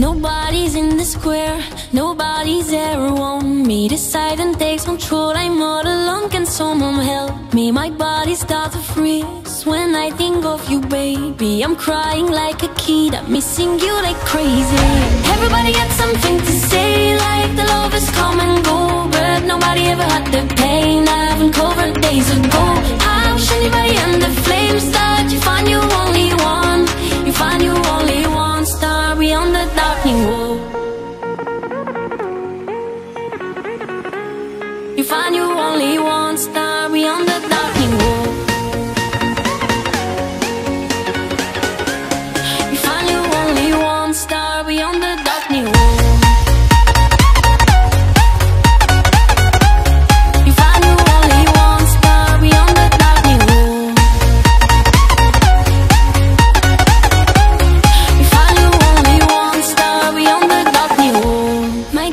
Nobody's in the square, nobody's ever want me Decide and takes control, I'm all alone, can someone help me? My body starts to freeze when I think of you, baby. I'm crying like a kid, I'm missing you like crazy. Everybody got something to say, like the love is come and go But nobody ever had the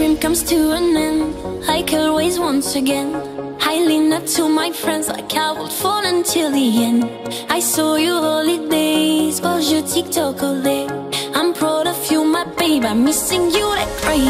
dream comes to an end. Like always once again. I lean up to my friends like I will fall until the end. I saw your holidays, was your TikTok all day. I'm proud of you, my babe, I'm missing you like crazy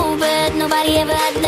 but nobody ever